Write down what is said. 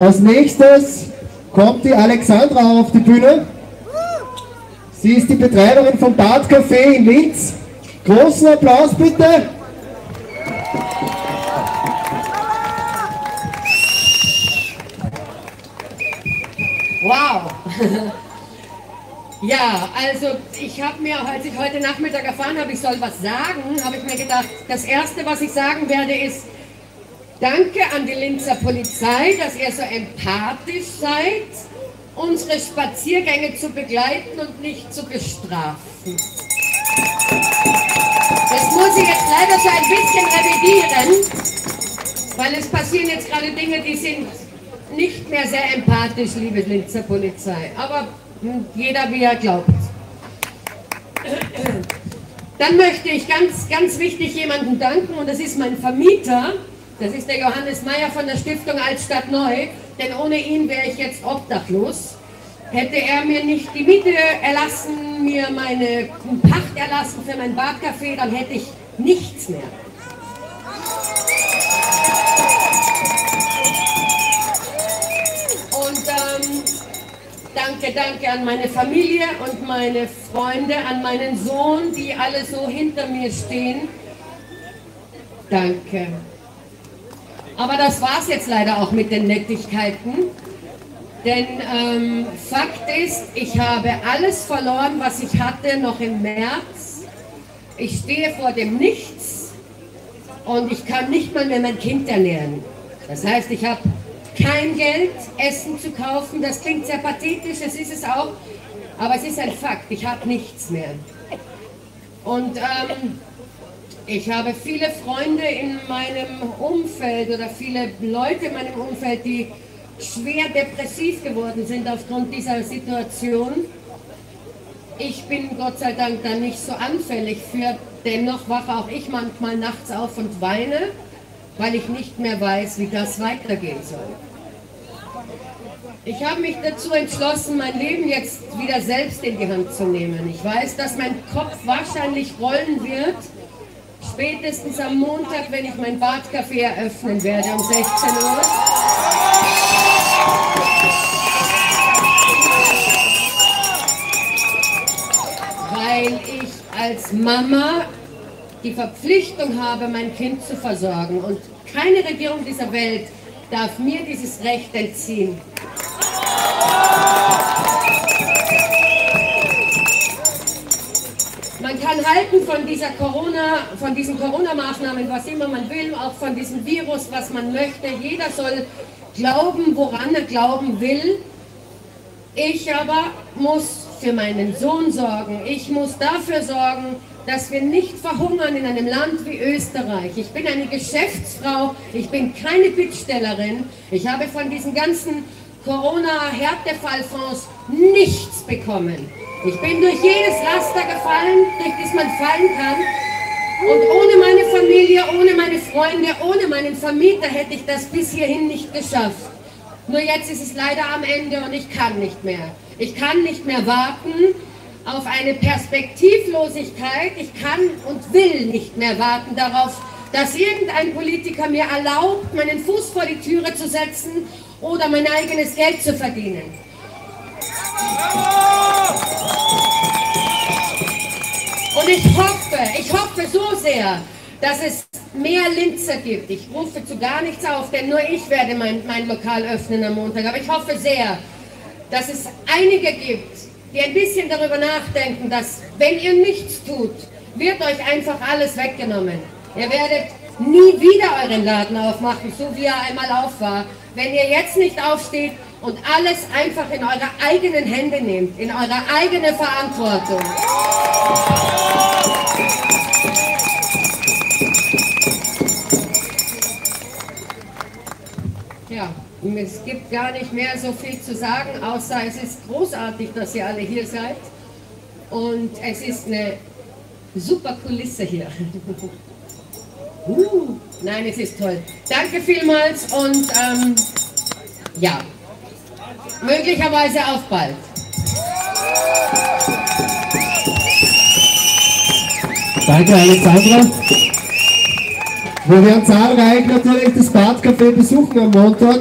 Als nächstes kommt die Alexandra auf die Bühne. Sie ist die Betreiberin vom Badcafé in Linz. Großen Applaus bitte. Wow! Ja, also ich habe mir, als ich heute Nachmittag erfahren habe, ich soll was sagen, habe ich mir gedacht, das Erste, was ich sagen werde, ist, Danke an die Linzer Polizei, dass ihr so empathisch seid, unsere Spaziergänge zu begleiten und nicht zu bestrafen. Das muss ich jetzt leider so ein bisschen revidieren, weil es passieren jetzt gerade Dinge, die sind nicht mehr sehr empathisch, liebe Linzer Polizei. Aber jeder wie er glaubt. Dann möchte ich ganz, ganz wichtig jemanden danken und das ist mein Vermieter, das ist der Johannes Meyer von der Stiftung Altstadt Neu, denn ohne ihn wäre ich jetzt obdachlos. Hätte er mir nicht die Miete erlassen, mir meine Pacht erlassen für mein Badcafé, dann hätte ich nichts mehr. Und ähm, danke, danke an meine Familie und meine Freunde, an meinen Sohn, die alle so hinter mir stehen. Danke. Aber das war es jetzt leider auch mit den Nettigkeiten. Denn ähm, Fakt ist, ich habe alles verloren, was ich hatte, noch im März. Ich stehe vor dem Nichts und ich kann nicht mal mehr mein Kind ernähren. Das heißt, ich habe kein Geld, Essen zu kaufen. Das klingt sehr pathetisch, das ist es auch. Aber es ist ein Fakt, ich habe nichts mehr. Und ähm, ich habe viele Freunde in meinem Umfeld oder viele Leute in meinem Umfeld, die schwer depressiv geworden sind aufgrund dieser Situation. Ich bin Gott sei Dank da nicht so anfällig für. Dennoch wache auch ich manchmal nachts auf und weine, weil ich nicht mehr weiß, wie das weitergehen soll. Ich habe mich dazu entschlossen, mein Leben jetzt wieder selbst in die Hand zu nehmen. Ich weiß, dass mein Kopf wahrscheinlich rollen wird, Spätestens am Montag, wenn ich mein Badcafé eröffnen werde um 16 Uhr. Weil ich als Mama die Verpflichtung habe, mein Kind zu versorgen. Und keine Regierung dieser Welt darf mir dieses Recht entziehen. Halten von dieser Corona, von diesen Corona-Maßnahmen, was immer man will, auch von diesem Virus, was man möchte. Jeder soll glauben, woran er glauben will. Ich aber muss für meinen Sohn sorgen. Ich muss dafür sorgen, dass wir nicht verhungern in einem Land wie Österreich. Ich bin eine Geschäftsfrau, ich bin keine Bittstellerin. Ich habe von diesen ganzen Corona-Härtefallfonds nichts bekommen. Ich bin durch jedes Raster gefallen, durch das man fallen kann. Und ohne meine Familie, ohne meine Freunde, ohne meinen Vermieter hätte ich das bis hierhin nicht geschafft. Nur jetzt ist es leider am Ende und ich kann nicht mehr. Ich kann nicht mehr warten auf eine Perspektivlosigkeit. Ich kann und will nicht mehr warten darauf, dass irgendein Politiker mir erlaubt, meinen Fuß vor die Türe zu setzen oder mein eigenes Geld zu verdienen. Und ich hoffe, ich hoffe so sehr, dass es mehr Linzer gibt. Ich rufe zu gar nichts auf, denn nur ich werde mein, mein Lokal öffnen am Montag. Aber ich hoffe sehr, dass es einige gibt, die ein bisschen darüber nachdenken, dass wenn ihr nichts tut, wird euch einfach alles weggenommen. Ihr werdet nie wieder euren Laden aufmachen, so wie er einmal auf war. Wenn ihr jetzt nicht aufsteht und alles einfach in eure eigenen Hände nehmt, in eure eigene Verantwortung. Ja, es gibt gar nicht mehr so viel zu sagen, außer es ist großartig, dass ihr alle hier seid. Und es ist eine super Kulisse hier. Uh, nein, es ist toll. Danke vielmals und ähm, ja, möglicherweise auf bald. Danke, Alexandra. Wir werden zahlreich natürlich das Badcafé besuchen am Montag.